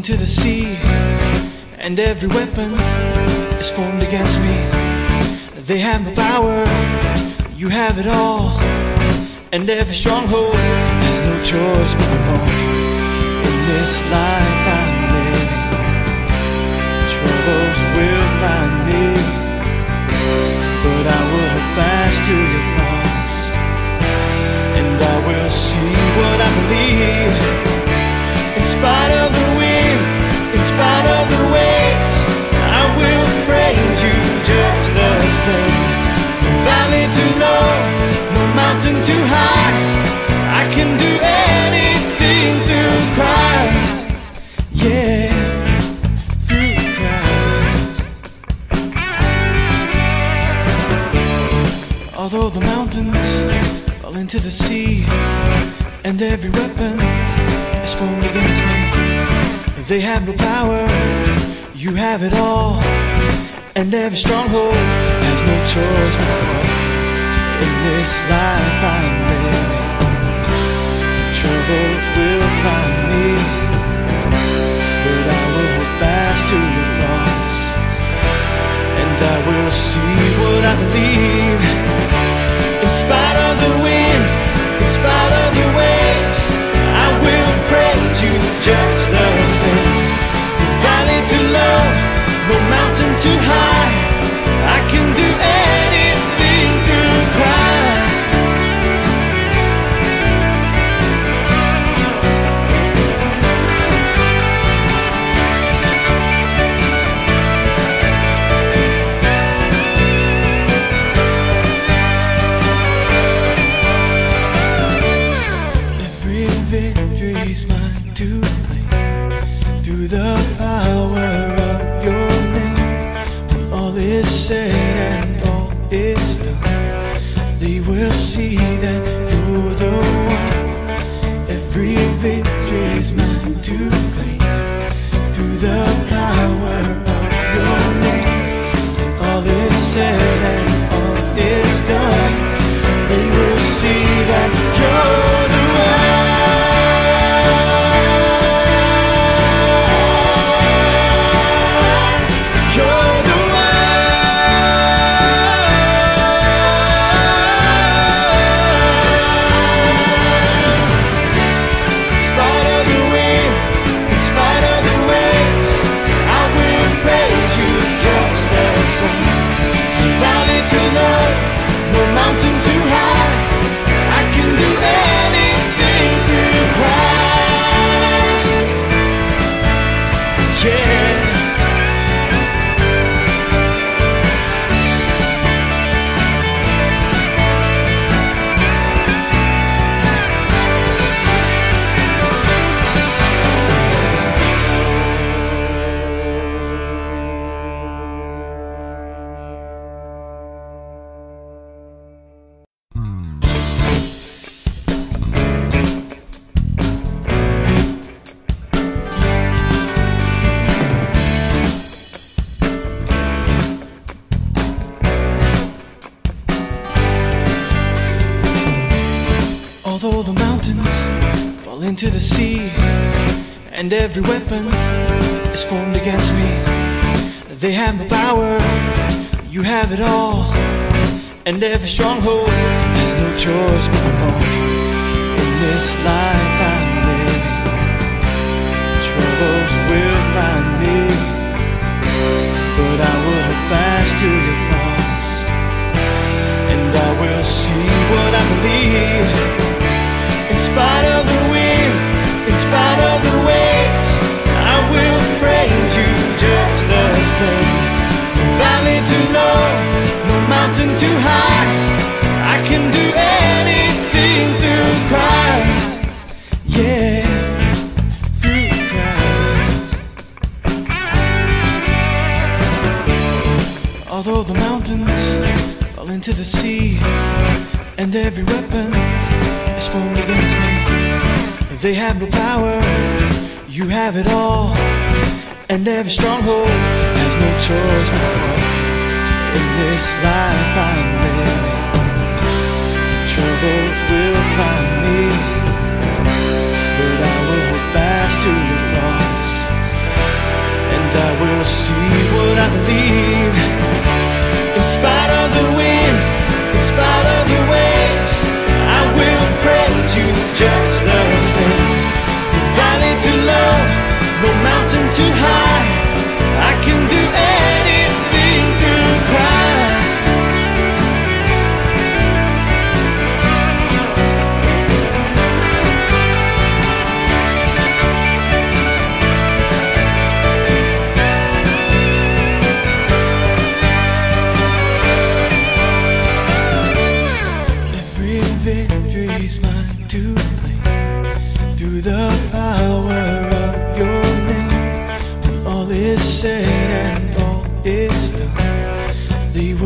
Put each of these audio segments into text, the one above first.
into the sea, and every weapon is formed against me. They have the power, you have it all, and every stronghold has no choice but to fall. In this life I'm living, troubles will find me, but I will too high. I can do anything through Christ. Yeah, through Christ. Although the mountains fall into the sea, and every weapon is formed against me. They have no power, you have it all, and every stronghold has no choice. In this life I'm living, troubles will find me, but I will hold fast to your promise, and I will see what I believe. In spite of the wind, in spite of the waves, I will praise you just the same. No valley too low, no mountain too high. All is said and all is done, they will see that and every weapon is formed against me, they have the power, you have it all, and every stronghold has no choice but to fall. In this life I'm living, troubles will find me, but I will hold fast to your promise, and I will see what too high. I can do anything through Christ. Yeah, through Christ. Although the mountains fall into the sea, and every weapon is formed against me. They have no power, you have it all, and every stronghold has no choice but fall. In this life believe, in spite of the wind, in spite of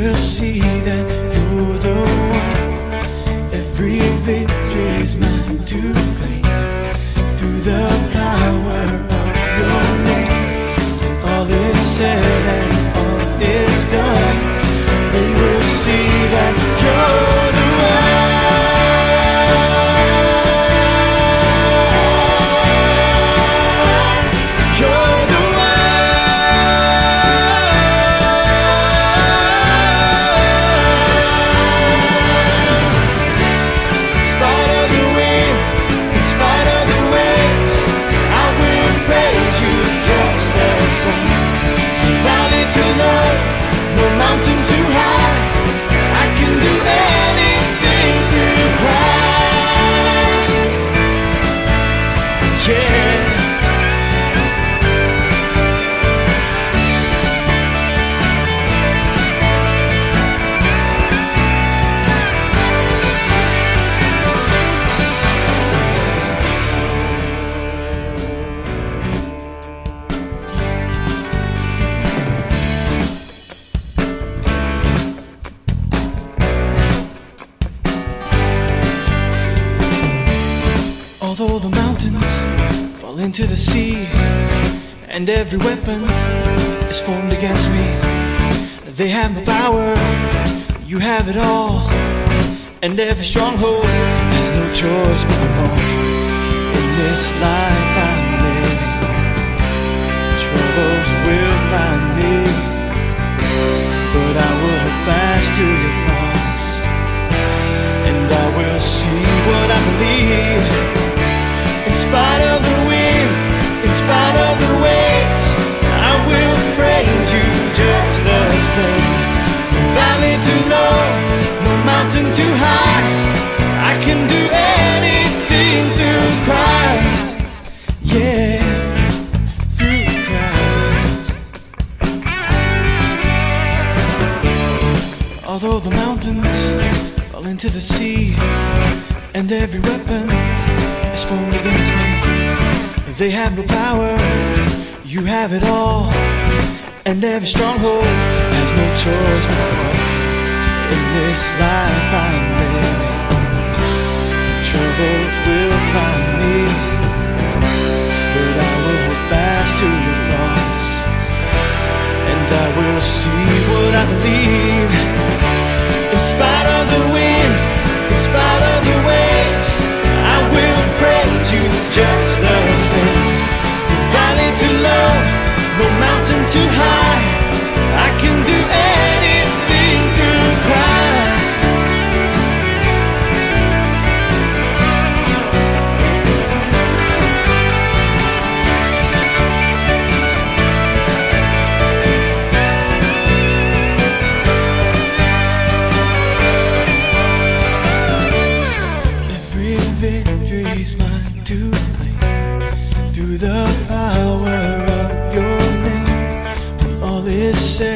will see that Although the mountains fall into the sea, and every weapon is formed against me, they have no power, you have it all, and every stronghold has no choice but to fall. In this life I'm too high. I can do anything through Christ. Yeah, through Christ. Although the mountains fall into the sea, and every weapon is formed against me. They have no power, you have it all, and every stronghold has no choice but fall. In this life I'm living, troubles will find all